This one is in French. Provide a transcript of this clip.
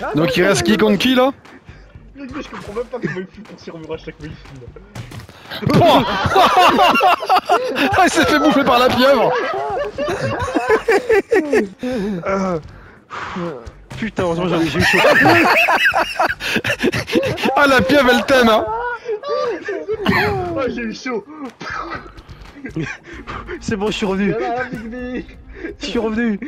Ah, Donc il reste qui contre qui là je comprends même pas comment il fait pour survivre à chaque fois il oh il s'est fait bouffer par la pieuvre. Putain, heureusement j'ai eu chaud. Ah la pieuvre elle t'aime hein. Ah, j'ai eu chaud. C'est bon, je suis revenu. Je suis revenu.